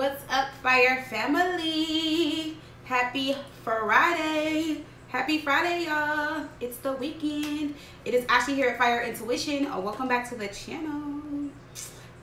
What's up, Fire family? Happy Friday. Happy Friday, y'all. It's the weekend. It is Ashley here at Fire Intuition. Oh, welcome back to the channel.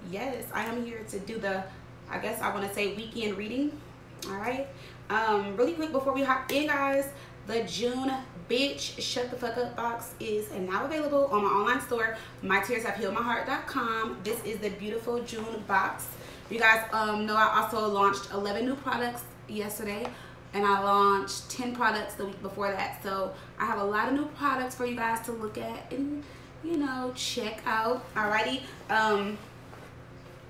Yes, I am here to do the, I guess I want to say weekend reading. All right. Um, really quick before we hop in, guys, the June bitch shut the fuck up box is now available on my online store my tears have healed my heart.com this is the beautiful june box you guys um, know i also launched 11 new products yesterday and i launched 10 products the week before that so i have a lot of new products for you guys to look at and you know check out alrighty um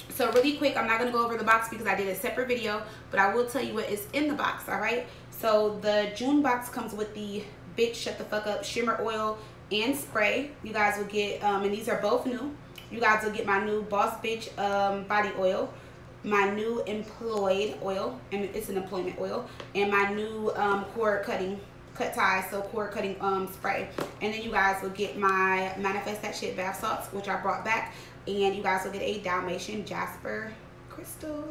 so really quick i'm not going to go over the box because i did a separate video but i will tell you what is in the box all right so the june box comes with the Bitch Shut the Fuck Up Shimmer Oil and Spray. You guys will get, um, and these are both new. You guys will get my new Boss Bitch um, Body Oil, my new Employed Oil, and it's an employment oil, and my new um, cord cutting cut ties, so cord cutting um, spray. And then you guys will get my Manifest That Shit bath salts, which I brought back. And you guys will get a Dalmatian Jasper crystal.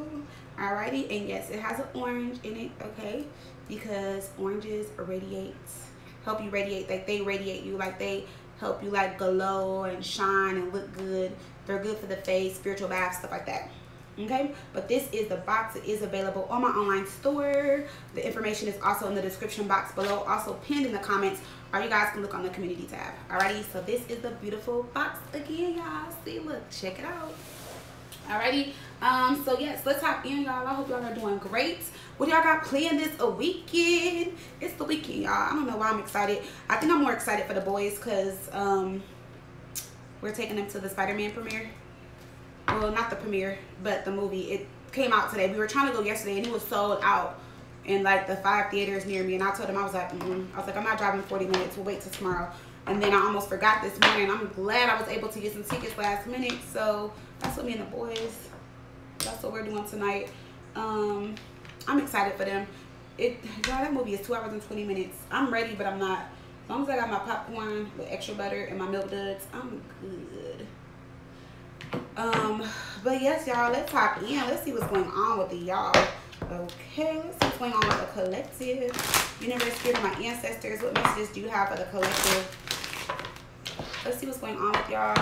Alrighty, and yes, it has an orange in it, okay? Because oranges radiates help you radiate like they radiate you like they help you like glow and shine and look good they're good for the face spiritual bath stuff like that okay? But this is the box it is available on my online store. The information is also in the description box below. Also pinned in the comments. Or you guys can look on the community tab. Alrighty so this is the beautiful box again y'all. See look check it out. Alrighty um so yes let's hop in y'all. I hope y'all are doing great. What y'all got planned this a weekend? It's the weekend y'all. I don't know why i'm excited. I think i'm more excited for the boys because um we're taking them to the spider-man premiere well not the premiere but the movie it came out today we were trying to go yesterday and it was sold out in like the five theaters near me and i told him i was like mm i was like i'm not driving 40 minutes we'll wait till tomorrow and then i almost forgot this morning i'm glad i was able to get some tickets last minute so that's what me and the boys that's what we're doing tonight um I'm excited for them. It, y'all, that movie is two hours and 20 minutes. I'm ready, but I'm not. As long as I got my popcorn with extra butter and my milk duds, I'm good. Um, but yes, y'all, let's hop in. Let's see what's going on with the y'all. Okay, let's see what's going on with the collective. Universe, spirit my ancestors, what messages do you have for the collective? Let's see what's going on with y'all.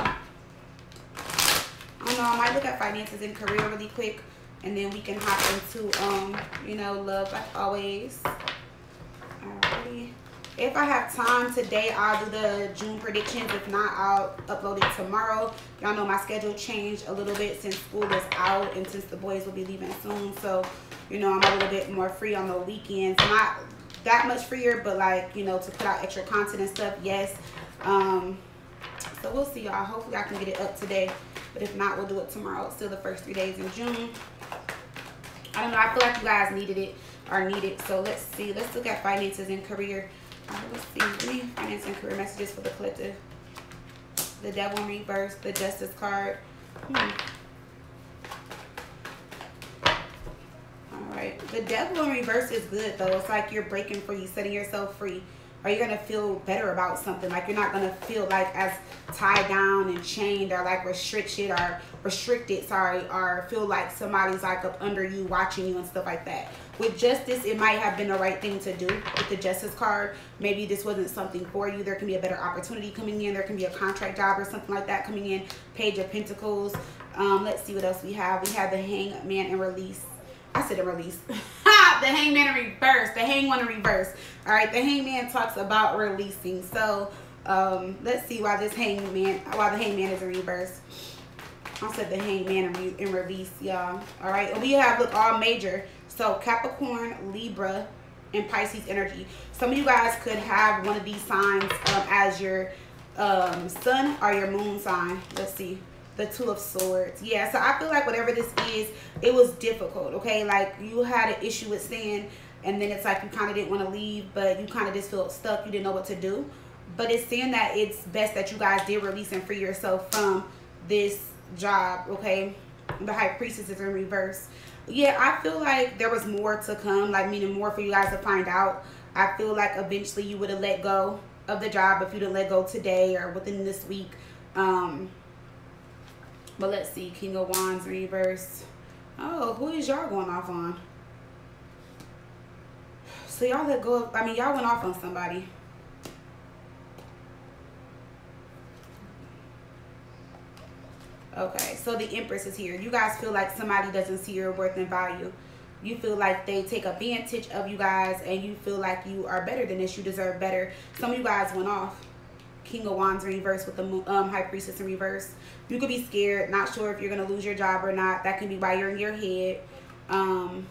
I don't know, I might look at finances and career really quick and then we can hop into um you know love like always Alrighty. If i have time today i'll do the june predictions. If not i'll upload it tomorrow. Y'all know my schedule changed a little bit since school is out and since the boys will be leaving soon. So you know i'm a little bit more free on the weekends. Not that much freer but like you know to put out extra content and stuff yes. Um so we'll see y'all. Hopefully i can get it up today. But if not we'll do it tomorrow. Still the first three days in june. I don't know. I feel like you guys needed it or need it. So let's see. Let's look at finances and career. Let's see. Any finance and career messages for the collective. The devil in reverse. The justice card. Hmm. All right. The devil in reverse is good though. It's like you're breaking free, setting yourself free are you gonna feel better about something like you're not gonna feel like as tied down and chained or like restricted or restricted sorry or feel like somebody's like up under you watching you and stuff like that with justice it might have been the right thing to do with the justice card maybe this wasn't something for you there can be a better opportunity coming in there can be a contract job or something like that coming in page of pentacles um, let's see what else we have we have the hangman and release I said a release. the hangman in reverse. The hangman in reverse. All right. The hangman talks about releasing. So um, let's see why this hangman, why the hangman is in reverse. I said the hangman in release, y'all. All right. And we have look all major. So Capricorn, Libra, and Pisces energy. Some of you guys could have one of these signs um, as your um, sun or your moon sign. Let's see. The two of swords. Yeah so i feel like whatever this is it was difficult okay? Like you had an issue with staying and then it's like you kind of didn't want to leave but you kind of just felt stuck you didn't know what to do. But it's saying that it's best that you guys did release and free yourself from this job okay? The high priestess is in reverse yeah i feel like there was more to come like meaning more for you guys to find out i feel like eventually you would have let go of the job if you didn't let go today or within this week um but let's see. King of Wands reverse. Oh, who is y'all going off on? So y'all let go of, I mean, y'all went off on somebody. Okay, so the Empress is here. You guys feel like somebody doesn't see your worth and value. You feel like they take advantage of you guys and you feel like you are better than this. You deserve better. Some of you guys went off. King of Wands reverse with the um, High Priestess in reverse. You could be scared, not sure if you're going to lose your job or not. That can be why you're in your head. Um,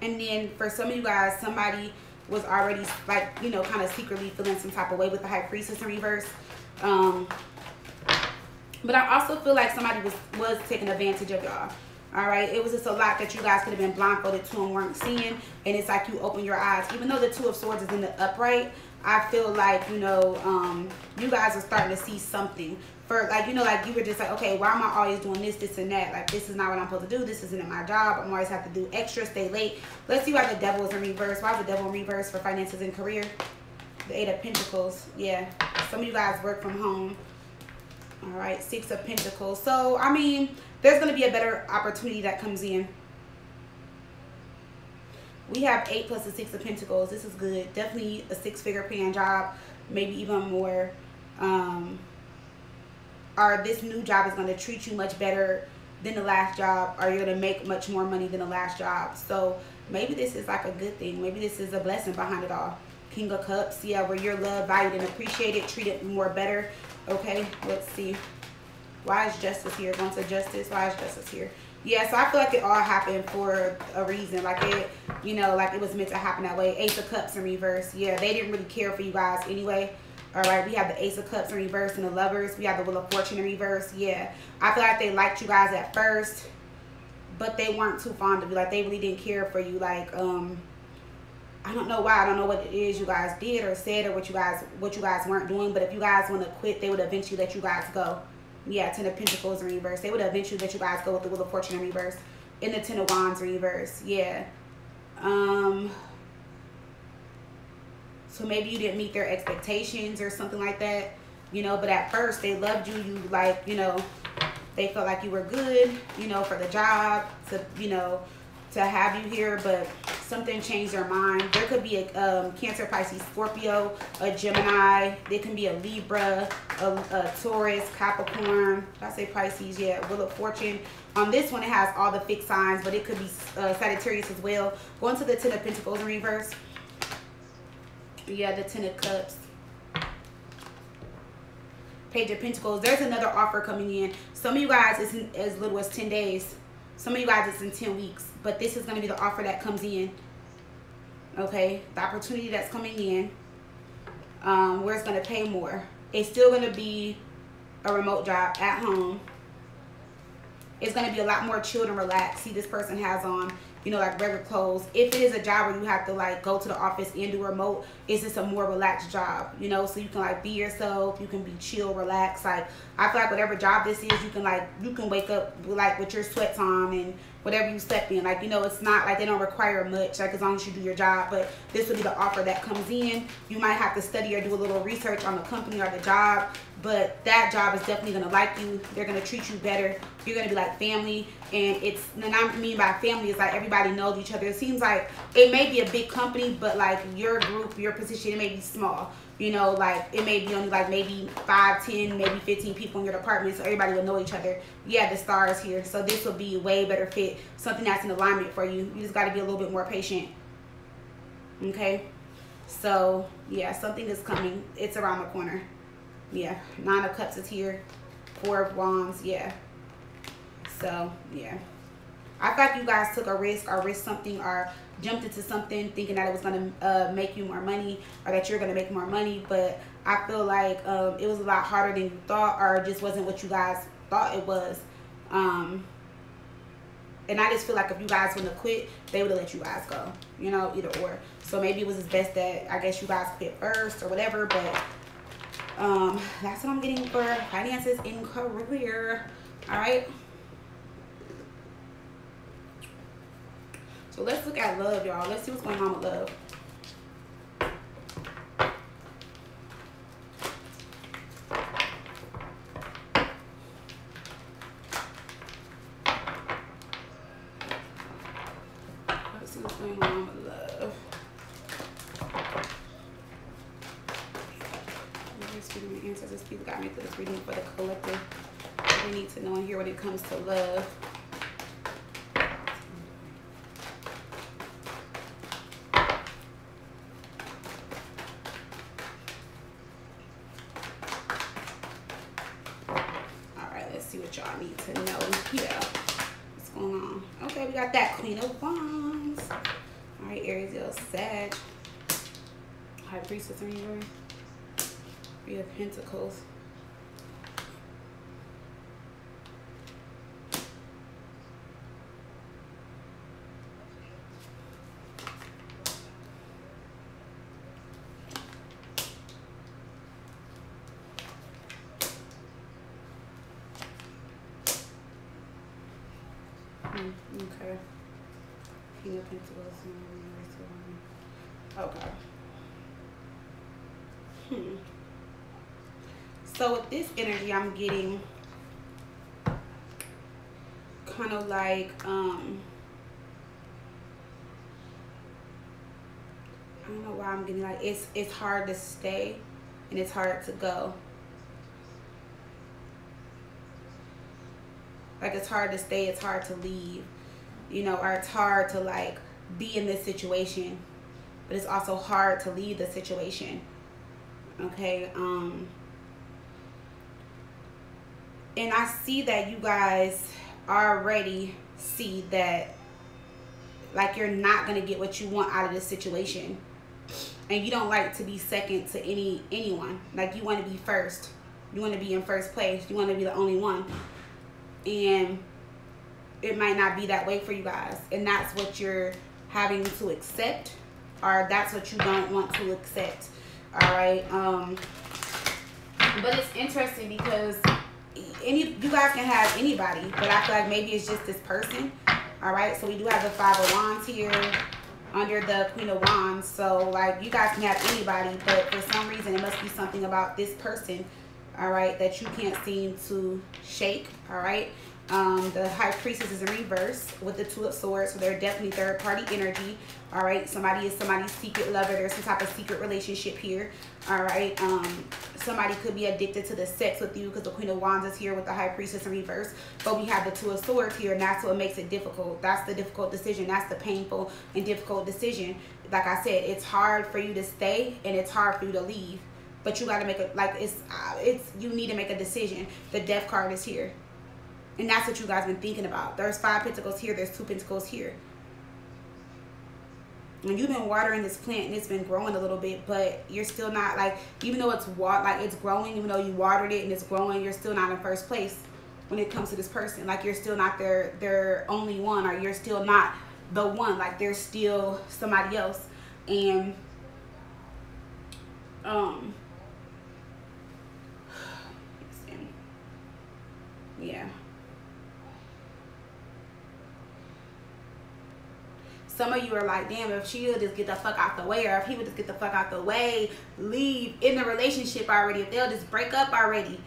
and then for some of you guys, somebody was already like, you know, kind of secretly feeling some type of way with the High Priestess in reverse. Um, but I also feel like somebody was, was taking advantage of y'all. All right. It was just a lot that you guys could have been blindfolded to and weren't seeing. And it's like you open your eyes. Even though the Two of Swords is in the upright, I feel like, you know, um, you guys are starting to see something. For like, you know, like you were just like, okay, why am I always doing this, this, and that? Like, this is not what I'm supposed to do. This isn't my job. I'm always have to do extra, stay late. Let's see why the devil is in reverse. Why is the devil in reverse for finances and career? The Eight of Pentacles. Yeah. Some of you guys work from home. All right. Six of Pentacles. So, I mean, there's going to be a better opportunity that comes in. We have eight plus the six of pentacles. This is good. Definitely a six-figure paying job, maybe even more. Um, or this new job is going to treat you much better than the last job, or you're going to make much more money than the last job. So maybe this is like a good thing. Maybe this is a blessing behind it all. King of Cups, yeah, where you're loved, valued, and appreciated, treated more better. Okay, let's see. Why is justice here? Going to justice. Why is justice here? Yeah, so I feel like it all happened for a reason. Like it, you know, like it was meant to happen that way. Ace of Cups in reverse. Yeah, they didn't really care for you guys anyway. All right, we have the Ace of Cups in reverse and the Lovers. We have the Wheel of Fortune in reverse. Yeah, I feel like they liked you guys at first, but they weren't too fond of you. Like they really didn't care for you. Like, um, I don't know why. I don't know what it is you guys did or said or what you guys what you guys weren't doing. But if you guys want to quit, they would eventually let you guys go. Yeah, Ten of Pentacles in reverse. They would eventually let you guys go with the Wheel of Fortune in reverse. In the Ten of Wands reverse. Yeah. Um. So maybe you didn't meet their expectations or something like that. You know, but at first they loved you. You like, you know, they felt like you were good, you know, for the job, to, you know, to have you here, but something changed their mind. There could be a um, Cancer, Pisces, Scorpio, a Gemini. There can be a Libra, a, a Taurus, Capricorn. Did I say Pisces? Yeah, Wheel of Fortune. On this one, it has all the fixed signs, but it could be uh, Sagittarius as well. Going to the Ten of Pentacles in reverse. Yeah, the Ten of Cups. Page of Pentacles. There's another offer coming in. Some of you guys, it's as little as 10 days. Some of you guys, it's in 10 weeks. But this is going to be the offer that comes in. Okay. The opportunity that's coming in. Um, where it's going to pay more. It's still going to be a remote job at home. It's going to be a lot more chill and relaxed. See, this person has on you know, like regular clothes. If it is a job where you have to like go to the office and do remote, it's just a more relaxed job, you know, so you can like be yourself, you can be chill, relaxed. Like I feel like whatever job this is, you can like you can wake up like with your sweats on and whatever you slept in. Like, you know, it's not like they don't require much, like as long as you do your job. But this will be the offer that comes in. You might have to study or do a little research on the company or the job. But that job is definitely to like you. They're to treat you better. You're to be like family. And it's, and I mean by family is like everybody knows each other. It seems like it may be a big company, but like your group, your position, it may be small you know, like it may be only like maybe five, ten, maybe 15 people in your department, so everybody will know each other. Yeah, the stars here. So this will be way better fit, something that's in alignment for you. You just got to be a little bit more patient. Okay. So yeah, something is coming. It's around the corner. Yeah. Nine of Cups is here. Four of Wands. Yeah. So yeah. I thought you guys took a risk or risked something or jumped into something thinking that it was going to uh, make you more money or that you're going to make more money. But I feel like um, it was a lot harder than you thought or just wasn't what you guys thought it was. Um, and I just feel like if you guys wouldn't have quit, they would have let you guys go. You know, either or. So maybe it was best that I guess you guys quit first or whatever. But um, that's what I'm getting for finances in career. All right. So let's look at love, y'all. Let's see what's going on with love. ancestors, people got me through this reading for the collective. We need to know and hear when it comes to love. that Queen of Wands. All right, Aries, Leo, Sag. High Priestess in reverse. Three of Pentacles. Okay. Hmm. So with this energy, I'm getting kind of like, um, I don't know why I'm getting like, it's, it's hard to stay and it's hard to go. Like it's hard to stay, it's hard to leave, you know, or it's hard to like be in this situation but it's also hard to leave the situation okay um and i see that you guys already see that like you're not gonna get what you want out of this situation. And you don't like to be second to any anyone. Like you want to be first. You want to be in first place. You want to be the only one. And it might not be that way for you guys. And that's what you're having to accept or that's what you don't want to accept. All right um but it's interesting because any you guys can have anybody but i feel like maybe it's just this person all right? So we do have the five of wands here under the queen of wands. So like you guys can have anybody but for some reason it must be something about this person all right that you can't seem to shake all right um, the high priestess is in reverse with the two of swords, so they're definitely third party energy. All right, somebody is somebody's secret lover. There's some type of secret relationship here. All right, um, somebody could be addicted to the sex with you because the queen of wands is here with the high priestess in reverse. But we have the two of swords here, and that's what makes it difficult. That's the difficult decision. That's the painful and difficult decision. Like I said, it's hard for you to stay and it's hard for you to leave but you got to make a like it's uh, it's you need to make a decision the death card is here and that's what you guys been thinking about. There's five pentacles here. There's two pentacles here. And you've been watering this plant and it's been growing a little bit, but you're still not like, even though it's wa like it's growing, even though you watered it and it's growing, you're still not in first place when it comes to this person. Like you're still not their their only one, or you're still not the one. Like there's still somebody else, and um, yeah. Some of you are like, damn, if she would just get the fuck out the way, or if he would just get the fuck out the way, leave in the relationship already, if they'll just break up already.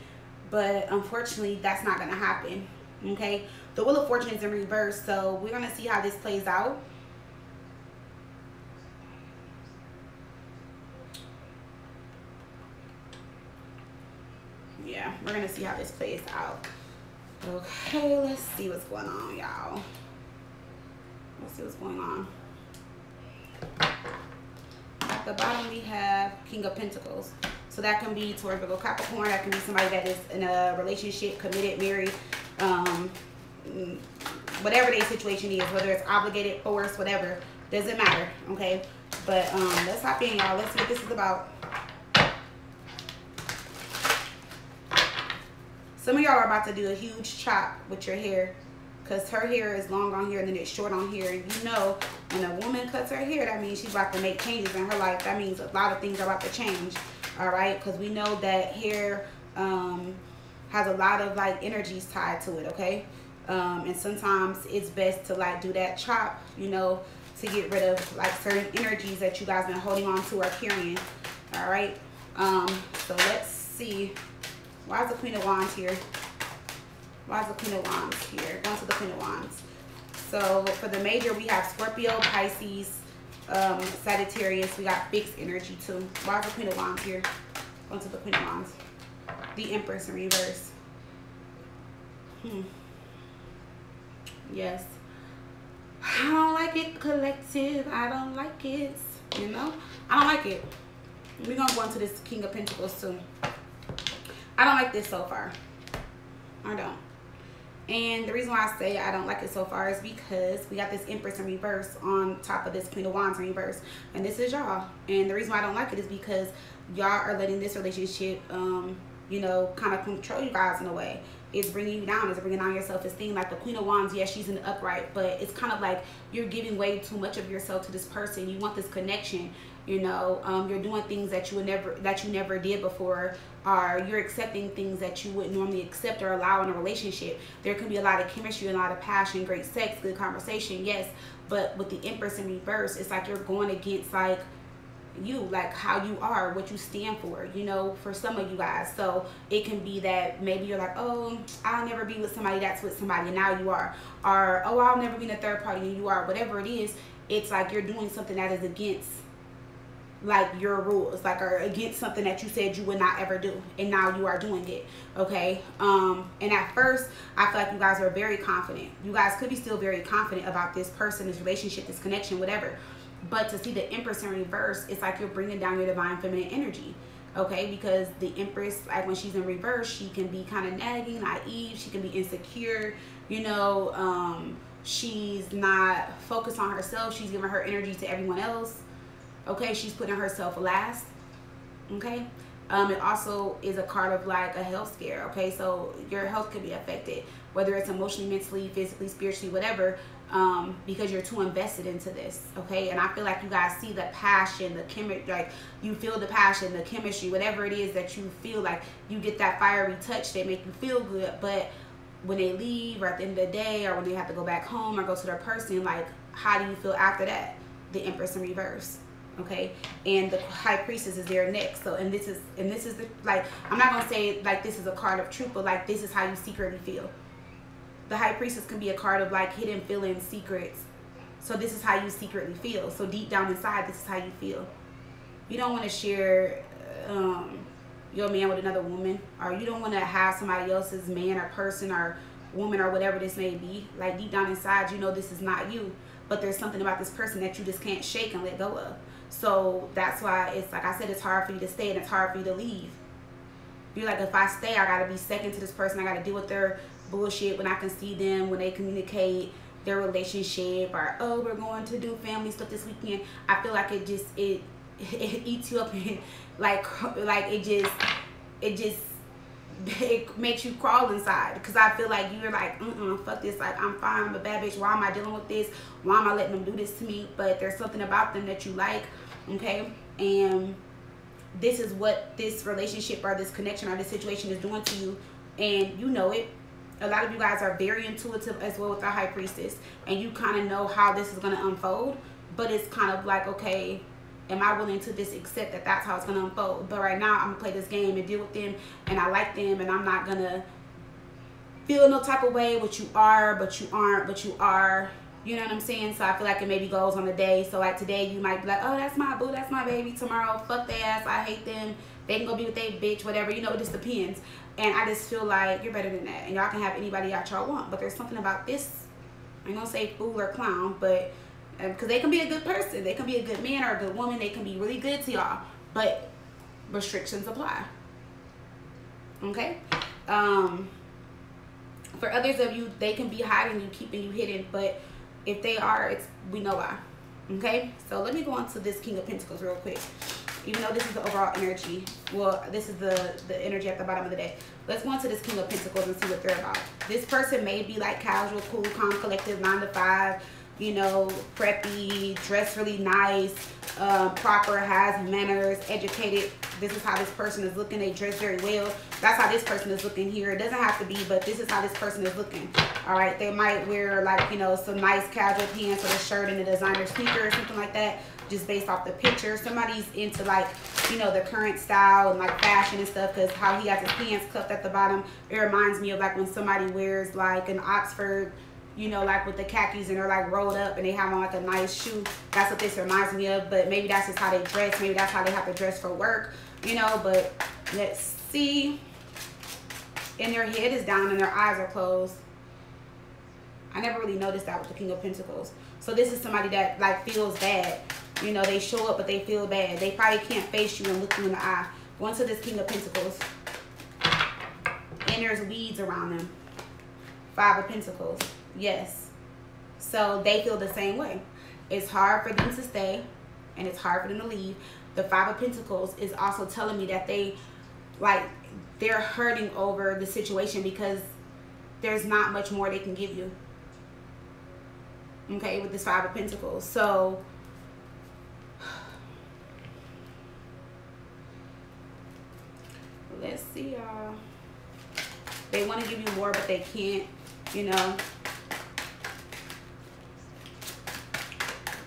But unfortunately, that's not going to happen. Okay? The Wheel of Fortune is in reverse, so we're going to see how this plays out. Yeah, we're going to see how this plays out. Okay, let's see what's going on, y'all. Let's see what's going on. At the bottom, we have King of Pentacles. So that can be Taurus, Virgo, Capricorn. That can be somebody that is in a relationship, committed, married, um, whatever their situation is, whether it's obligated, forced, whatever. Doesn't matter, okay? But um, let's hop in, y'all. Let's see what this is about. Some of y'all are about to do a huge chop with your hair because her hair is long on here and then it's short on here. And you know, when a woman cuts her hair, that means she's about to make changes in her life. That means a lot of things are about to change, all right? Because we know that hair um, has a lot of like energies tied to it, okay? Um, and sometimes it's best to like do that chop, you know, to get rid of like certain energies that you guys been holding on to or carrying, all right? Um, so let's see. Why is the Queen of Wands here? Why is the Queen of Wands here? Going to the Queen of Wands. So for the major, we have Scorpio, Pisces, um, Sagittarius. We got fixed energy too. Why is the Queen of Wands here? Going to the Queen of Wands. the Empress in reverse. Hmm. Yes. I don't like it, collective. I don't like it. You know? I don't like it. We're going to go into this King of Pentacles too. I don't like this so far. I don't. And the reason why I say I don't like it so far is because we got this Empress in reverse on top of this Queen of Wands in reverse. And this is y'all. And the reason why I don't like it is because y'all are letting this relationship, um, you know, kind of control you guys in a way. It's bringing you down. It's bringing down your self-esteem. Like the Queen of Wands, yes, she's in the upright. But it's kind of like you're giving way too much of yourself to this person. You want this connection you know um, you're doing things that you would never that you never did before or you're accepting things that you wouldn't normally accept or allow in a relationship. There can be a lot of chemistry a lot of passion great sex good conversation yes but with the empress in reverse it's like you're going against like you like how you are what you stand for you know for some of you guys. So it can be that maybe you're like oh i'll never be with somebody that's with somebody and now you are. Or oh i'll never be in a third party and you are. Whatever it is it's like you're doing something that is against like your rules like are against something that you said you would not ever do and now you are doing it okay? Um and at first i feel like you guys are very confident. You guys could be still very confident about this person this relationship this connection whatever. But to see the empress in reverse it's like you're bringing down your divine feminine energy okay? Because the empress like when she's in reverse she can be kind of nagging naive she can be insecure you know um she's not focused on herself she's giving her energy to everyone else okay she's putting herself last okay? Um it also is a card of like a health scare okay? So your health could be affected whether it's emotionally mentally physically spiritually whatever um because you're too invested into this okay? And i feel like you guys see the passion the chemistry like you feel the passion the chemistry whatever it is that you feel like you get that fiery touch that make you feel good but when they leave or at the end of the day or when they have to go back home or go to their person like how do you feel after that? The empress in reverse okay? And the high priestess is there next. So and this is and this is the like i'm not gonna say like this is a card of truth but like this is how you secretly feel. The high priestess can be a card of like hidden feelings secrets. So this is how you secretly feel. So deep down inside this is how you feel. You don't want to share um your man with another woman or you don't want to have somebody else's man or person or woman or whatever this may be. Like deep down inside you know this is not you but there's something about this person that you just can't shake and let go of so that's why it's like I said, it's hard for you to stay and it's hard for you to leave. You're like, if I stay, I gotta be second to this person. I gotta deal with their bullshit when I can see them, when they communicate their relationship, or oh, we're going to do family stuff this weekend. I feel like it just it it eats you up and like like it just it just it makes you crawl inside because I feel like you're like, mm-mm, fuck this. Like, I'm fine. I'm a bad bitch. Why am I dealing with this? Why am I letting them do this to me? But there's something about them that you like, okay? And this is what this relationship or this connection or this situation is doing to you. And you know it. A lot of you guys are very intuitive as well with the high priestess. And you kind of know how this is going to unfold. But it's kind of like, okay, am I willing to just accept that that's how it's going to unfold? But right now, I'm going to play this game and deal with them, and I like them, and I'm not going to feel no type of way what you are, but you aren't, but you are. You know what I'm saying? So I feel like it maybe goes on the day. So like today, you might be like, oh, that's my boo, that's my baby. Tomorrow, fuck their ass, I hate them. They can go be with their bitch, whatever. You know, it just depends. And I just feel like you're better than that. And y'all can have anybody out y'all want. But there's something about this, I'm going to say fool or clown, but because um, they can be a good person. They can be a good man or a good woman. They can be really good to y'all. But restrictions apply. Okay? Um for others of you they can be hiding you keeping you hidden. But if they are it's we know why. Okay? So let me go on to this king of pentacles real quick. Even though this is the overall energy well this is the the energy at the bottom of the day let's go into this king of pentacles and see what they're about. This person may be like casual cool calm collective nine to five you know, preppy, dress really nice, uh, proper, has manners, educated. This is how this person is looking. They dress very well. That's how this person is looking here. It doesn't have to be, but this is how this person is looking. All right. They might wear like, you know, some nice casual pants or a shirt and a designer sneaker or something like that just based off the picture. Somebody's into like, you know, the current style and like fashion and stuff because how he has his pants cuffed at the bottom. It reminds me of like when somebody wears like an Oxford you know, like with the khakis and they're like rolled up and they have on like a nice shoe. That's what this reminds me of. But maybe that's just how they dress. Maybe that's how they have to dress for work, you know. But let's see. and their head is down and their eyes are closed. I never really noticed that with the King of Pentacles. So this is somebody that like feels bad. You know, they show up but they feel bad. They probably can't face you and look you in the eye. Going to this King of Pentacles. And there's weeds around them. Five of Pentacles. Yes. So they feel the same way. It's hard for them to stay and it's hard for them to leave. The Five of Pentacles is also telling me that they like they're hurting over the situation because there's not much more they can give you. Okay, with this Five of Pentacles. So, let's see, y'all. They want to give you more, but they can't, you know.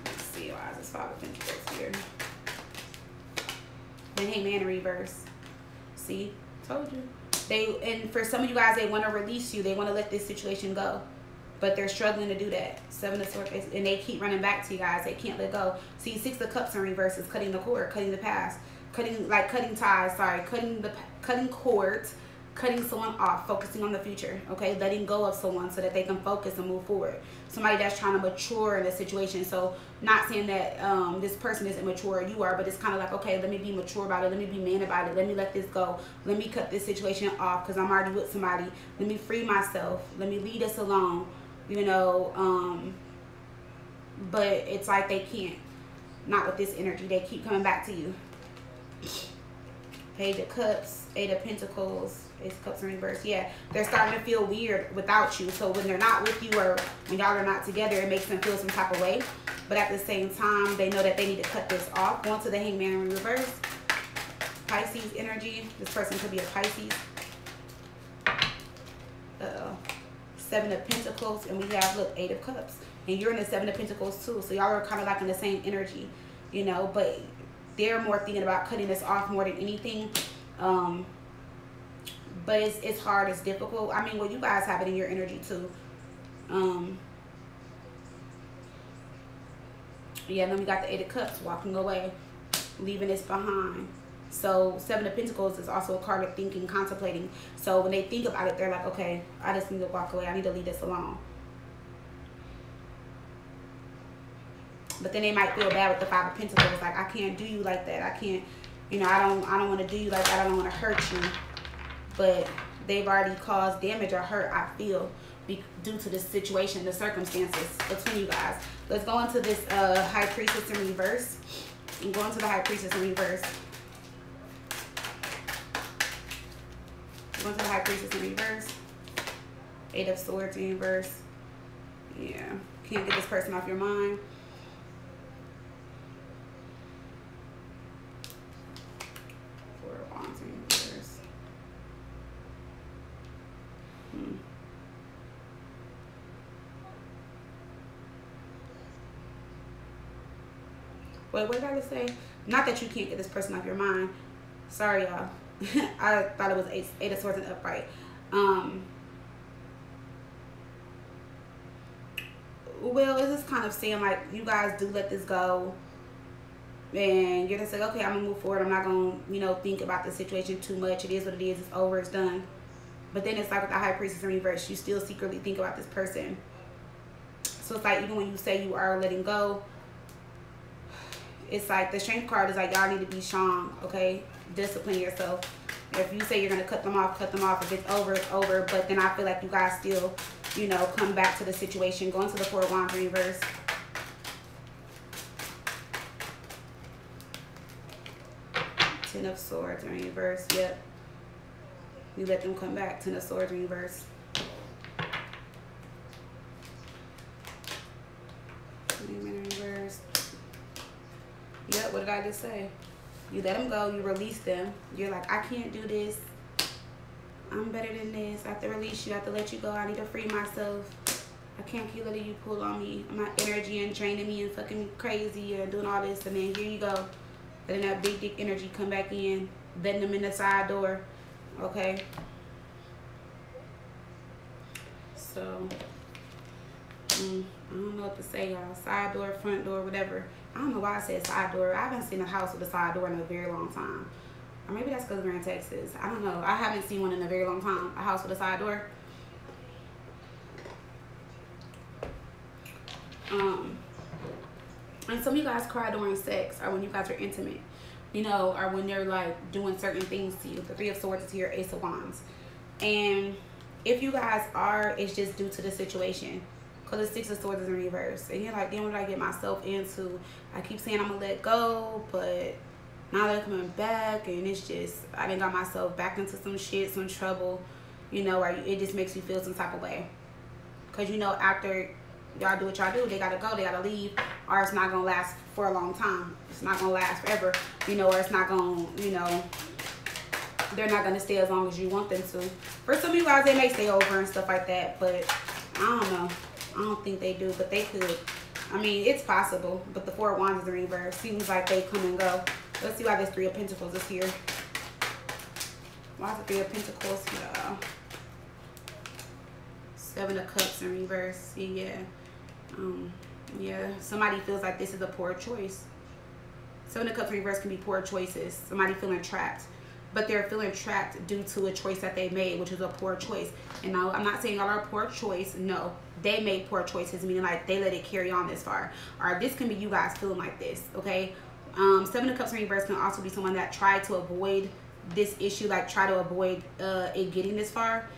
Let's see, why is this Five of Pentacles here? Then Hangman in reverse. See? Told you. They and for some of you guys, they want to release you. They want to let this situation go. But they're struggling to do that. Seven of Swords. And they keep running back to you guys. They can't let go. See, Six of Cups in reverse is cutting the cord, cutting the past. Cutting, like cutting ties, sorry. Cutting the cutting cords cutting someone off, focusing on the future, okay? Letting go of someone so that they can focus and move forward. Somebody that's trying to mature in a situation. So not saying that um, this person is immature, or you are, but it's kind of like, okay, let me be mature about it. Let me be man about it. Let me let this go. Let me cut this situation off because I'm already with somebody. Let me free myself. Let me leave this alone, you know. Um, but it's like they can't. Not with this energy. They keep coming back to you. Page of Cups, Eight of Pentacles, Ace of Cups in reverse. Yeah, they're starting to feel weird without you. So when they're not with you or when y'all are not together, it makes them feel some type of way. But at the same time, they know that they need to cut this off. Going to the Hangman in reverse. Pisces energy. This person could be a Pisces. Uh-oh. Seven of Pentacles. And we have, look, Eight of Cups. And you're in the Seven of Pentacles too. So y'all are kind of like in the same energy, you know. But they're more thinking about cutting this off more than anything. Um, but it's it's hard it's difficult. I mean well you guys have it in your energy too. Um yeah then we got the eight of cups walking away leaving this behind. So seven of pentacles is also a card of thinking contemplating. So when they think about it they're like okay i just need to walk away. I need to leave this alone but then they might feel bad with the five of pentacles like i can't do you like that i can't you know i don't i don't want to do you like that i don't want to hurt you but they've already caused damage or hurt, I feel, be, due to the situation, the circumstances between you guys. Let's go into this uh, High Priestess in reverse. And go into the High Priestess in reverse. Go into the High Priestess in reverse. Eight of Swords in reverse. Yeah. Can't get this person off your mind. Wait, what did I just say? Not that you can't get this person off your mind. Sorry, y'all. I thought it was eight, eight of swords and upright. Um, well, it's just kind of saying like you guys do let this go, and you're just like, okay, I'm gonna move forward. I'm not gonna, you know, think about the situation too much. It is what it is. It's over. It's done. But then it's like with the high priestess in reverse, you still secretly think about this person. So it's like even when you say you are letting go, it's like the strength card is like y'all need to be strong, okay? Discipline yourself. If you say you're gonna cut them off, cut them off. If it's over, it's over. But then I feel like you guys still, you know, come back to the situation. Going to the four of wands reverse. Ten of swords in reverse. Yep. You let them come back. Ten of swords in reverse. Yep, what did I just say? You let them go, you release them. You're like, I can't do this. I'm better than this. I have to release you. I have to let you go. I need to free myself. I can't keep letting you pull on me. My energy and draining me and fucking crazy and doing all this. And then here you go. Letting that big dick energy come back in. Letting them in the side door. Okay? So, mm, I don't know what to say, y'all. Side door, front door, whatever. I don't know why I said side door. I haven't seen a house with a side door in a very long time. Or maybe that's because we're in Texas. I don't know. I haven't seen one in a very long time. A house with a side door. Um, and some of you guys cry during sex or when you guys are intimate, you know, or when they're like doing certain things to you. The Three of Swords is here, Ace of Wands. And if you guys are, it's just due to the situation. Because the Six of Swords is in reverse. And you're like, then what did I get myself into? I keep saying I'm to let go, but now they're coming back. And it's just, I didn't got myself back into some shit, some trouble. You know, or it just makes you feel some type of way. Because, you know, after y'all do what y'all do, they got to go, they got to leave. Or it's not to last for a long time. It's not to last forever. You know, or it's not to, you know, they're not to stay as long as you want them to. For some of you guys, they may stay over and stuff like that. But I don't know. I don't think they do, but they could. I mean, it's possible, but the Four of Wands is in reverse. Seems like they come and go. Let's see why this Three of Pentacles is here. Why is the Three of Pentacles here? Seven of Cups in reverse. Yeah. Um, yeah, somebody feels like this is a poor choice. Seven of Cups in reverse can be poor choices. Somebody feeling trapped but they're feeling trapped due to a choice that they made, which is a poor choice. And now I'm not saying y'all are poor choice. No, they made poor choices, meaning like they let it carry on this far. Or this can be you guys feeling like this, okay? Um, Seven of Cups in reverse can also be someone that tried to avoid this issue, like try to avoid uh, it getting this far.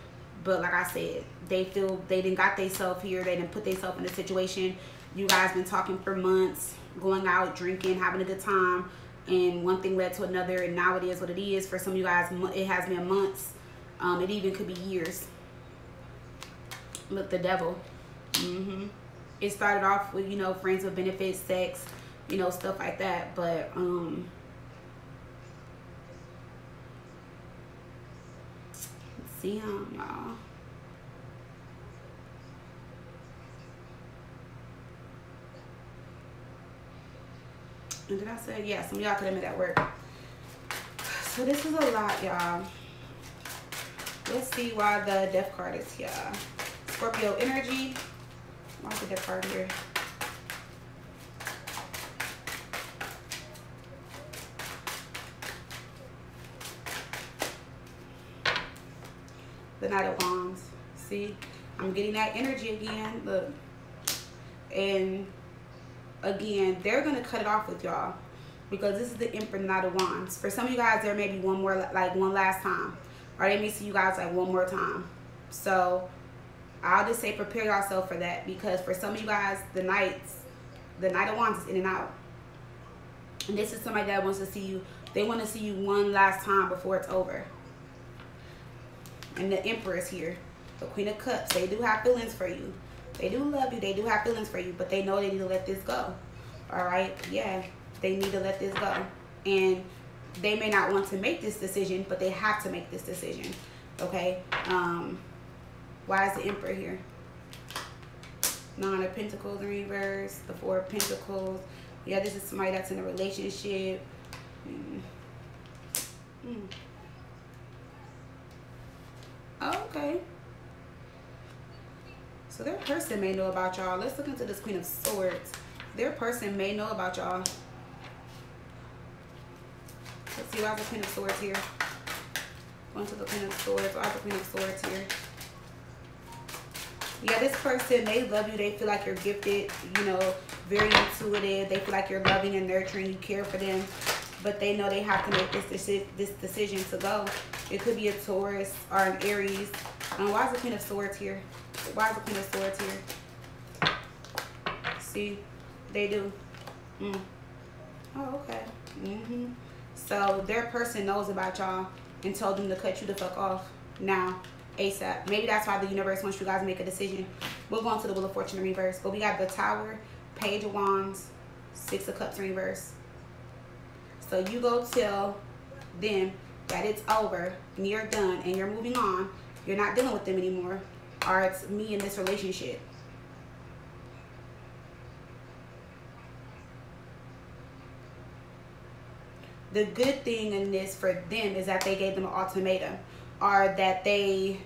But like I said, they feel they didn't got themselves here. They didn't put themselves in a situation. You guys been talking for months, going out, drinking, having a good time and one thing led to another and now it is what it is for some of you guys it has been months um, it even could be years look the devil mm -hmm. it started off with you know friends with benefits sex you know stuff like that but um see him y'all And did I say, yeah, some y'all could have made that work. So this is a lot, y'all. Let's see why the death card is here. Scorpio energy. The death card here? The Knight of Wands. See? I'm getting that energy again. Look. And again, they're going to cut it off with y'all because this is the Emperor Knight of Wands. For some of you guys, there may be one more, like one last time. Or they may see you guys like one more time. So I'll just say prepare yourself for that because for some of you guys, the Knights, the Knight of Wands is in and out. And this is somebody that wants to see you. They want to see you one last time before it's over. And the Emperor is here. The Queen of Cups. They do have feelings for you. They do love you. They do have feelings for you, but they know they need to let this go. All right? Yeah, they need to let this go. And they may not want to make this decision, but they have to make this decision. Okay? Um, why is the Emperor here? Nine of Pentacles in reverse. The Four of Pentacles. Yeah, this is somebody that's in a relationship. Mm. Mm. Okay. So their person may know about y'all. Let's look into this Queen of Swords. Their person may know about y'all. Let's see why the Queen of Swords here. Going to the Queen of Swords. Why the Queen of Swords here? Yeah, this person, they love you. They feel like you're gifted, you know, very intuitive. They feel like you're loving and nurturing. You care for them. But they know they have to make this, this decision to go. It could be a Taurus or an Aries. Um, why is the Queen of Swords here? Why is the Queen of Swords here? See, they do. Mm. Oh, okay. Mm-hmm. So their person knows about y'all and told them to cut you the fuck off now, ASAP. Maybe that's why the universe wants you guys to make a decision. We'll go on to the Wheel of Fortune in reverse. But we got the Tower, Page of Wands, Six of Cups in reverse. So you go tell them that it's over and you're done and you're moving on. You're not dealing with them anymore or it's me in this relationship. The good thing in this for them is that they gave them an ultimatum or that they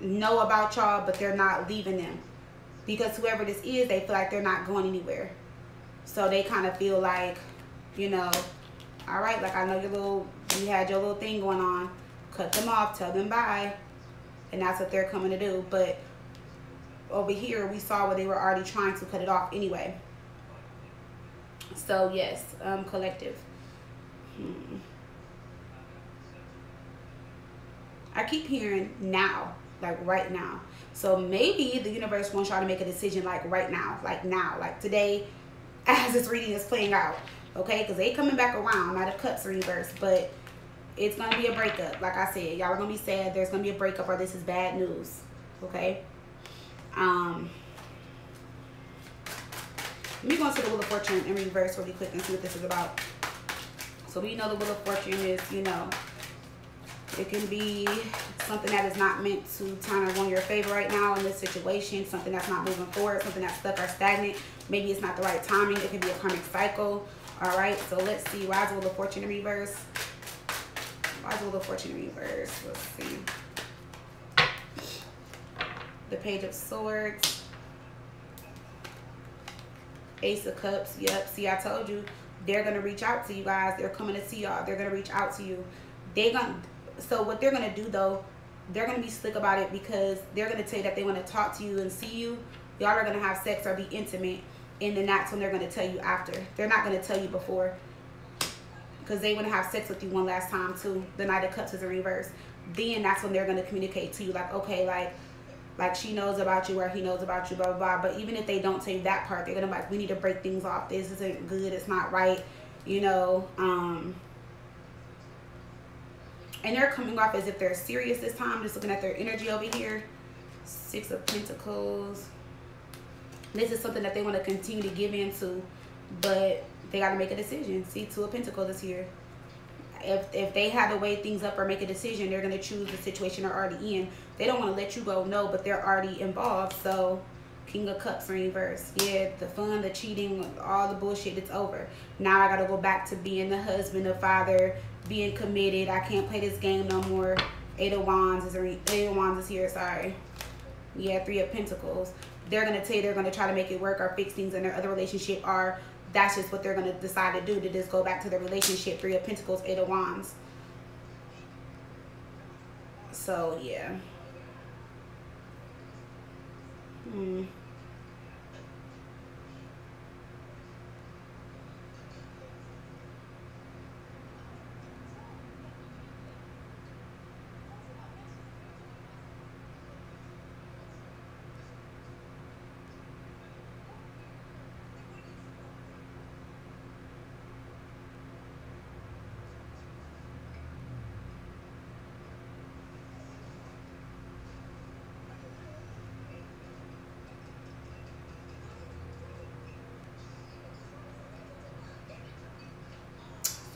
know about y'all but they're not leaving them. Because whoever this is, they feel like they're not going anywhere. So they kind of feel like, you know, all right, like I know your little You had your little thing going on. Cut them off. Tell them bye. And that's what they're coming to do. But over here, we saw where they were already trying to cut it off anyway. So, yes, um, collective. Hmm. I keep hearing now, like right now. So maybe the universe wants y'all to make a decision like right now, like now, like today, as this reading is playing out. Okay, because they coming back around, Knight of Cups reverse, but it's gonna be a breakup. Like I said, y'all are gonna be sad. There's gonna be a breakup, or this is bad news. Okay. Um. Let me go into the Wheel of Fortune in reverse really quick and see what this is about. So we know the Wheel of Fortune is, you know, it can be something that is not meant to kind turn on your favor right now in this situation, something that's not moving forward, something that's stuck or stagnant. Maybe it's not the right timing. It could be a karmic cycle. All right, so let's see. Wheel of Fortune in reverse? Wheel of Fortune in reverse? Let's see. The Page of Swords. Ace of Cups. Yep. See, I told you. They're going to reach out to you guys. They're coming to see y'all. They're going to reach out to you. They're going to so what they're gonna do though, they're gonna be slick about it because they're gonna tell you that they want to talk to you and see you. Y'all are gonna have sex or be intimate, and then that's when they're gonna tell you after. They're not gonna tell you before because they want to have sex with you one last time too. The Knight of Cups is in reverse. Then that's when they're gonna communicate to you like, okay, like like she knows about you or he knows about you, blah blah blah. But even if they don't tell you that part, they're gonna be like, we need to break things off. This isn't good. It's not right. You know. Um, and they're coming off as if they're serious this time. Just looking at their energy over here. Six of Pentacles. This is something that they want to continue to give into. But they got to make a decision. See, Two of Pentacles is here. If, if they had to weigh things up or make a decision, they're going to choose the situation they're already in. They don't want to let you go, no, but they're already involved. So, King of Cups in reverse. Yeah, the fun, the cheating, all the bullshit, it's over. Now I got to go back to being the husband, the father, being committed. I can't play this game no more. Eight of Wands is Eight of Wands is here. Sorry. Yeah, Three of Pentacles. They're gonna tell you they're gonna try to make it work or fix things in their other relationship, or that's just what they're gonna decide to do to just go back to the relationship. Three of Pentacles, Eight of Wands. So yeah. Hmm.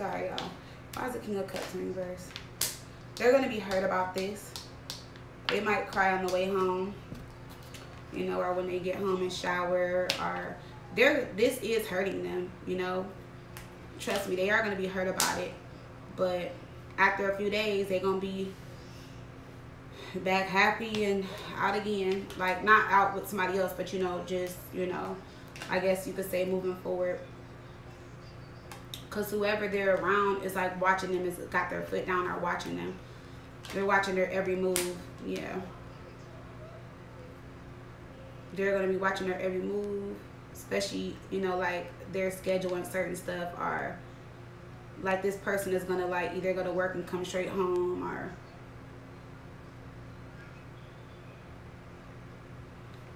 Sorry, y'all. Why is the King of Cups in reverse? They're going to be hurt about this. They might cry on the way home. You know, or when they get home and shower. Or they're this is hurting them, you know. Trust me, they are going to be hurt about it. But after a few days, they're going to be back happy and out again. Like, not out with somebody else, but, you know, just, you know, I guess you could say moving forward because whoever they're around is like watching them, is got their foot down or watching them. They're watching their every move. Yeah. They're going to be watching their every move, especially, you know, like their schedule and certain stuff are like this person is going to like either go to work and come straight home or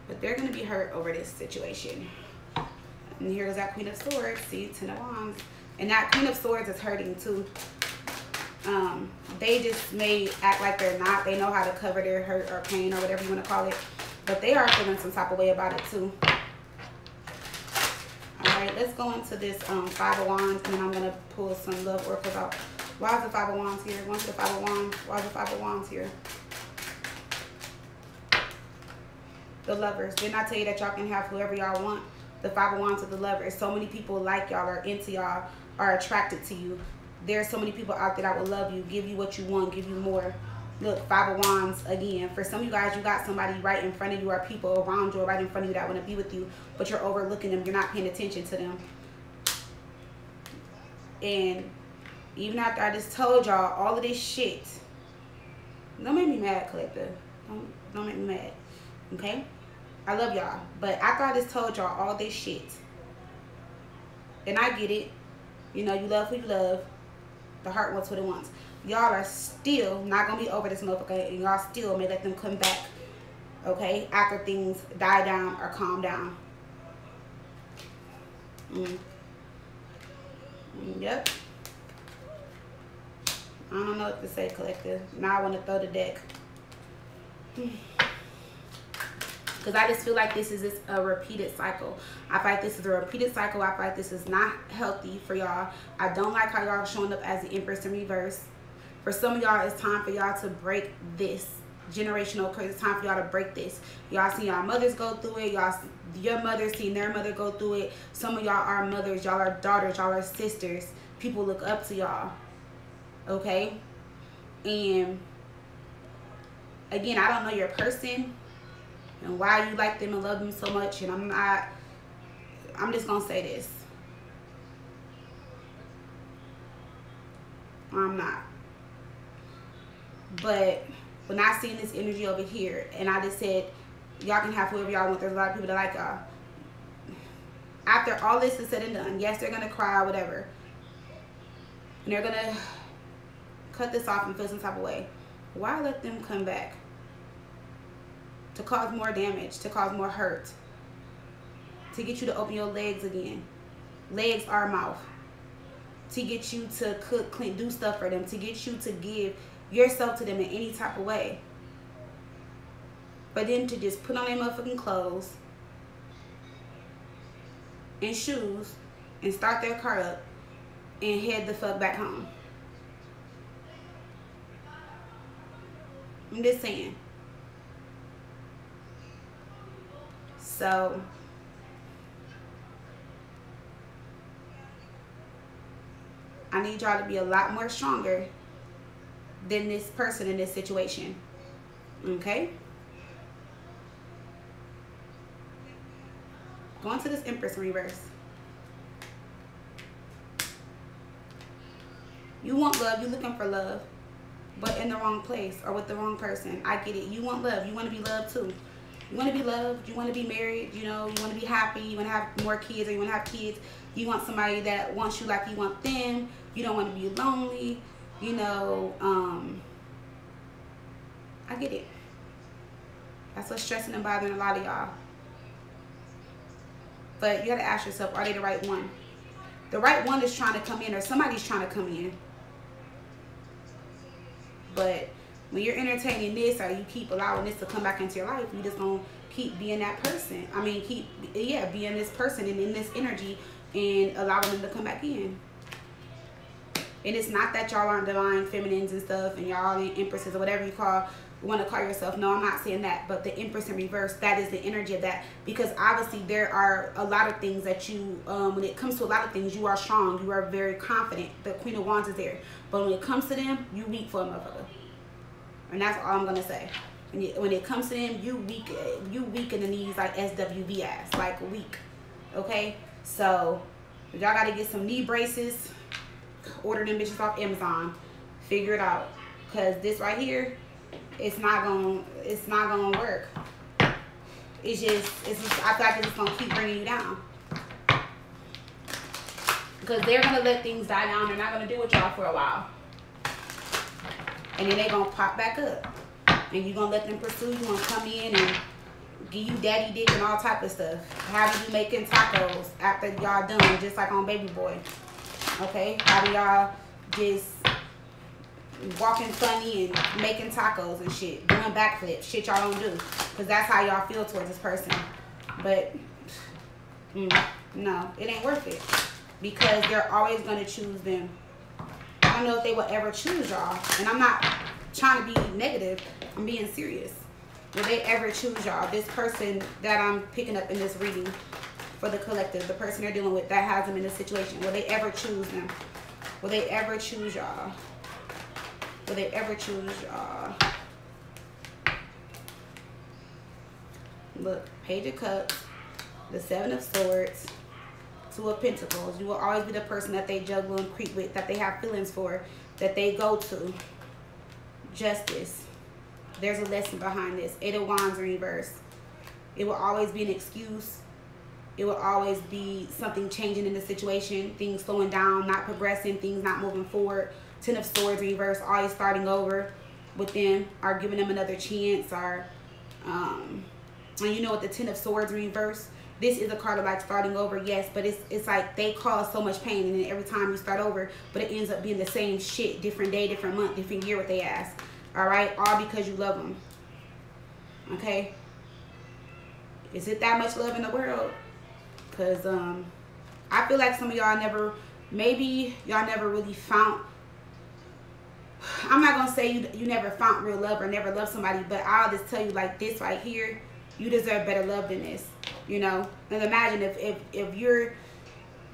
but they're going to be hurt over this situation. And here's that Queen of Swords. See, Ten of Wands. And that Queen of Swords is hurting too. Um, they just may act like they're not. They know how to cover their hurt or pain or whatever you want to call it. But they are feeling some type of way about it too. Alright, let's go into this um, Five of Wands and then I'm going to pull some love oracles out. Why is the Five of Wands here? One to the Five of Wands. Why is the Five of Wands here? The lovers. Didn't I tell you that y'all can have whoever y'all want? The Five of Wands with the lovers. So many people like y'all are into y'all are attracted to you. There's so many people out there that will love you, give you what you want, give you more. Look, Five of Wands again. For some of you guys, you got somebody right in front of you or people around you or right in front of you that want to be with you, but you're overlooking them. You're not paying attention to them. And Even after I just told y'all all of this shit. Don't make me mad, collector. Don't, don't make me mad. Okay? I love y'all. But after I just told y'all all this shit. And I get it. You know, you love who you love. The heart wants what it wants. Y'all are still not going to be over this motherfucker. And y'all still may let them come back. Okay? After things die down or calm down. Mm. Yep. I don't know what to say, collective. Now I want to throw the deck. Because I just feel like this is a repeated cycle. I like this is a repeated cycle. I like this is not healthy for y'all. I don't like how y'all showing up as the Empress in reverse. For some of y'all, it's time for y'all to break this generational curse. It's time for y'all to break this. Y'all see y'all mothers go through it. Y'all, your mother seen their mother go through it. Some of y'all are mothers. Y'all are daughters. Y'all are sisters. People look up to y'all. Okay? And again, I don't know your person and why you like them and love them so much. And I'm not, I'm just going to say this. I'm not. But when I seen this energy over here, and I just said, y'all can have whoever y'all want. There's a lot of people that like y'all. After all this is said and done, yes, they're gonna cry, whatever, and they're gonna cut this off and feel some type of way. Why let them come back to cause more damage, to cause more hurt, to get you to open your legs again? Legs are mouth. To get you to cook, clean, do stuff for them, to get you to give yourself to them in any type of way. But then to just put on their motherfucking clothes and shoes and start their car up and head the fuck back home. I'm just saying. So I need y'all to be a lot more stronger than this person in this situation. Okay? Going to this Empress reverse. You want love. You're looking for love. But in the wrong place or with the wrong person. I get it. You want love. You want to be loved too. You want to be loved. You want to be married. You know, you want to be happy. You want to have more kids or you want to have kids. You want somebody that wants you like you want them. You don't want to be lonely you know, um, I get it. That's what's stressing and bothering a lot of y'all. But you gotta ask yourself, are they the right one? The right one is trying to come in or somebody's trying to come in. But when you're entertaining this or you keep allowing this to come back into your life, you just gonna keep being that person. I mean, keep, yeah, being this person and in this energy and allowing them to come back in. And it's not that y'all aren't divine feminines and stuff and y'all ain't empresses or whatever you call want to call yourself. No, I'm not saying that. But the empress in reverse, that is the energy of that. Because obviously there are a lot of things that you, um, when it comes to a lot of things, you are strong. You are very confident. The queen of wands is there. But when it comes to them, you weak for a motherfucker. And that's all I'm going to say. When it comes to them, you weak, you weak in the knees like SWV ass. Like weak. Okay? So, y'all got to get some knee braces order them bitches off Amazon. Figure it out. Cause this right here, it's not gonna, it's not gonna work. It's just, it's just, I feel like it's gonna keep bringing you down. Because they're gonna let things die down. They're not gonna do with y'all for a while. And then they gonna pop back up. And you're gonna let them pursue you and come in and give you daddy dick and all type of stuff. Have you making tacos after y'all done, just like on Baby Boy. Okay? How do y'all just walking funny and making tacos and shit, doing backflips, shit y'all don't do. Because that's how y'all feel towards this person. But, mm, no, it ain't worth it. Because they're always going to choose them. I don't know if they will ever choose y'all. And I'm not trying to be negative. I'm being serious. Will they ever choose y'all? This person that I'm picking up in this reading for the collective, the person they're dealing with that has them in this situation? Will they ever choose them? Will they ever choose y'all? Will they ever choose y'all? Look, Page of Cups, the Seven of Swords, Two of Pentacles. You will always be the person that they juggle and creep with, that they have feelings for, that they go to. Justice. There's a lesson behind this. Eight of Wands reverse. It will always be an excuse. It will always be something changing in the situation, things slowing down, not progressing, things not moving forward. Ten of Swords reverse, always starting over with them, or giving them another chance, or, um, and you know what the Ten of Swords reverse, this is a card of like starting over, yes, but it's it's like they cause so much pain, and then every time you start over, but it ends up being the same shit, different day, different month, different year with they ask. All right, all because you love them. Okay. Is it that much love in the world? Cause um, I feel like some of y'all never, maybe y'all never really found. I'm not gonna say you you never found real love or never loved somebody, but I'll just tell you like this right here, you deserve better love than this you know? And imagine if if, if you're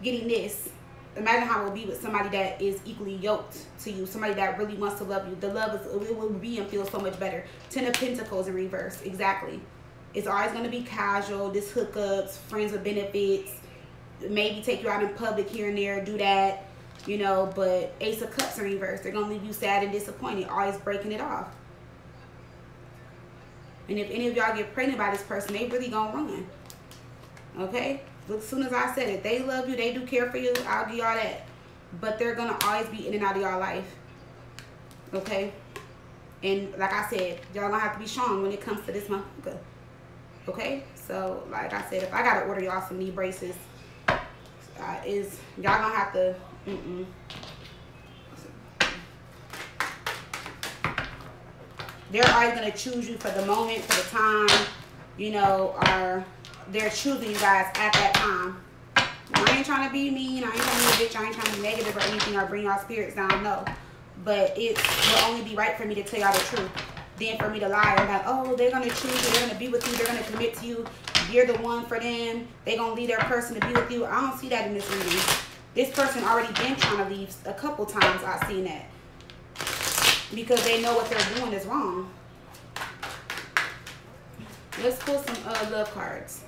getting this imagine how it would be with somebody that is equally yoked to you somebody that really wants to love you. The love is it will be and feel so much better. Ten of pentacles in reverse exactly. It's always going to be casual this hookups friends with benefits maybe take you out in public here and there do that you know but ace of cups in reverse they're going to leave you sad and disappointed always breaking it off and if any of y'all get pregnant by this person they really gonna run Okay? As soon as I said it, they love you, they do care for you, I'll give y'all that. But they're to always be in and out of y'all life. Okay? And like I said, y'all to have to be strong when it comes to this motherfucker. Okay? So, like I said, if I got to order y'all some knee braces, uh, is y'all to have to... Mm -mm. They're always going to choose you for the moment, for the time, you know, or they're choosing you guys at that time. I ain't trying to be mean. I ain't trying to be a bitch. I ain't trying to be negative or anything or bring y'all spirits down. No. But it will only be right for me to tell y'all the truth. Then for me to lie. I'm like, oh, they're going to choose you. They're going to be with you. They're going to commit to you. You're the one for them. They're going to leave their person to be with you. I don't see that in this reading. This person already been trying to leave a couple times. I've seen that. Because they know what they're doing is wrong. Let's pull some uh, love cards.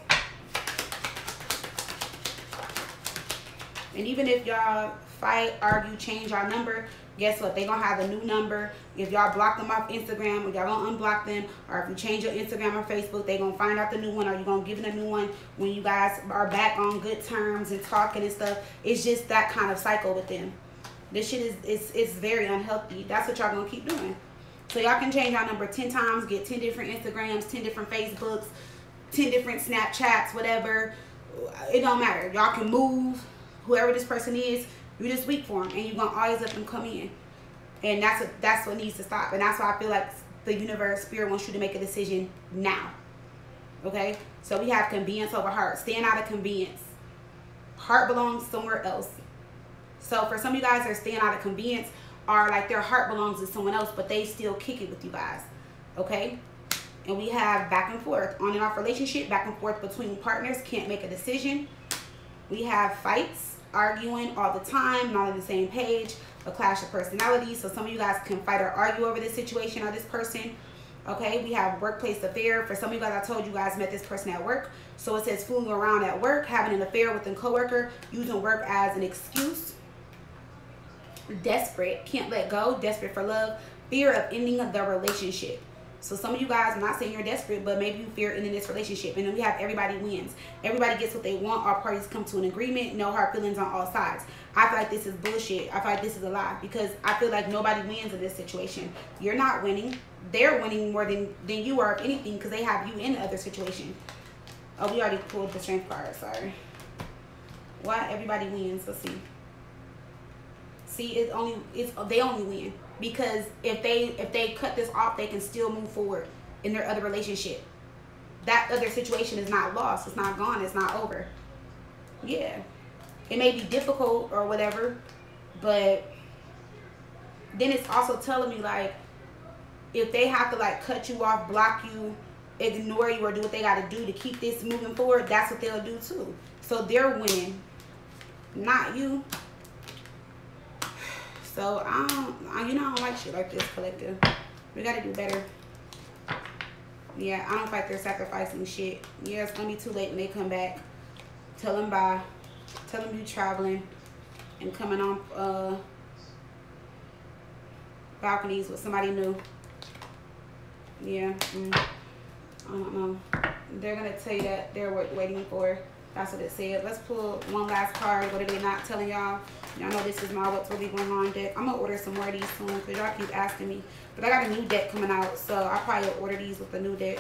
And even if y'all fight, argue, change our number, guess what? They gonna have a new number. If y'all block them off Instagram, y'all gonna unblock them, or if you change your Instagram or Facebook, they gonna find out the new one, or you gonna give them a new one when you guys are back on good terms and talking and stuff. It's just that kind of cycle with them. This shit is it's it's very unhealthy. That's what y'all gonna keep doing. So y'all can change our number 10 times, get 10 different Instagrams, 10 different Facebooks, 10 different Snapchats, whatever. It don't matter. Y'all can move whoever this person is, you just weak for them, and you're gonna always let them come in. And that's what that's what needs to stop. And that's why I feel like the universe, spirit wants you to make a decision now. Okay, so we have convenience over heart. Stand out of convenience. Heart belongs somewhere else. So for some of you guys are staying out of convenience, are like their heart belongs to someone else, but they still kick it with you guys. Okay? And we have back and forth on and off relationship, back and forth between partners, can't make a decision. We have fights arguing all the time, not on the same page, a clash of personalities. So some of you guys can fight or argue over this situation or this person. Okay, we have workplace affair. For some of you guys, I told you guys met this person at work. So it says fooling around at work, having an affair with a coworker, using work as an excuse. Desperate, can't let go, desperate for love, fear of ending the relationship. So some of you guys, I'm not saying you're desperate, but maybe you fear ending this relationship. And then we have everybody wins. Everybody gets what they want. All parties come to an agreement. No hard feelings on all sides. I feel like this is bullshit. I feel like this is a lie because I feel like nobody wins in this situation. You're not winning. They're winning more than, than you are, if anything, because they have you in the other situation. Oh, we already pulled the strength card. Sorry. Why everybody wins? Let's see. See, it's only it's they only win because if they if they cut this off, they can still move forward in their other relationship. That other situation is not lost. It's not gone. It's not over. Yeah, it may be difficult or whatever, but then it's also telling me like if they have to like cut you off, block you, ignore you, or do what they got to do to keep this moving forward, that's what they'll do too. So they're winning, not you. So I don't, you know, I don't like shit like this, collective. We gotta do better. Yeah, I don't like they're sacrificing shit. Yeah, it's gonna be too late when they come back. Tell them bye. Tell them you're traveling and coming on uh, balconies with somebody new. Yeah. Mm, I don't know. They're to tell you that they're waiting for. That's what it said. Let's pull one last card. What are they not telling y'all? Y'all know this is my what's really going on deck. I'm going to order some more of these soon because y'all keep asking me. But I got a new deck coming out. So I probably will order these with the new deck.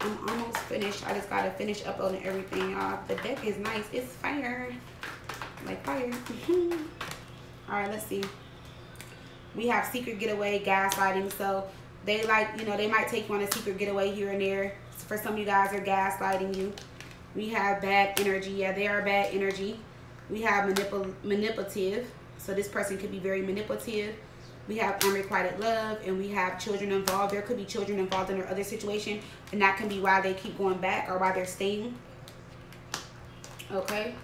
I'm almost finished. I just got to finish uploading everything, y'all. The deck is nice. It's fire. Like fire. All right, let's see. We have secret getaway, gaslighting. So they like, you know, they might take you on a secret getaway here and there. For some of you guys are gaslighting you. We have bad energy. Yeah, they are bad energy. We have manipul manipulative. So this person could be very manipulative. We have unrequited love and we have children involved. There could be children involved in their other situation and that can be why they keep going back or why they're staying. Okay.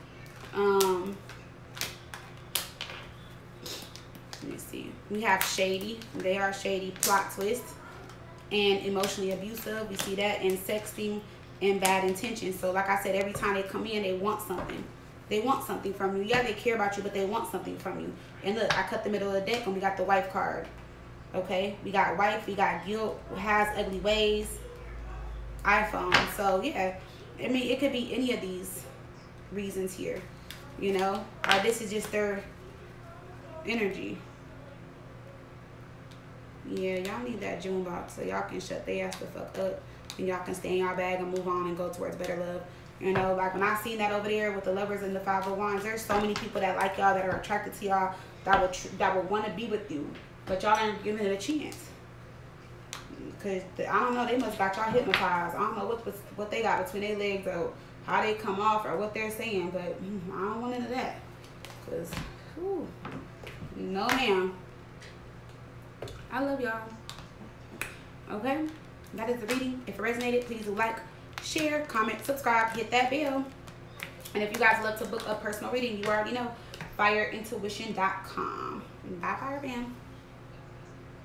Um, let me see. We have shady. They are shady. Plot twist and emotionally abusive. We see that and sexting and bad intentions. So like I said, every time they come in, they want something. They want something from you. Yeah, they care about you, but they want something from you. And look, I cut the middle of the deck and we got the wife card. Okay, we got wife, we got guilt, has ugly ways, iPhone. So yeah, I mean, it could be any of these reasons here, you know, or this is just their energy. Yeah, y'all need that June box so y'all can shut their ass the fuck up and y'all can stay in y'all bag and move on and go towards better love. You know, like when I seen that over there with the lovers and the five of wands, there's so many people that like y'all that are attracted to y'all that would that would want to be with you, but y'all ain't giving it a chance. Cause the, I don't know, they must got y'all hypnotized. I don't know what what they got between their legs or how they come off or what they're saying, but mm, I don't want into that. Cause, whew, no ma'am. I love y'all. Okay, that is the reading. If it resonated, please like, share, comment, subscribe, hit that bell. And if you guys love to book a personal reading, you already know, fireintuition.com. Bye, Fire.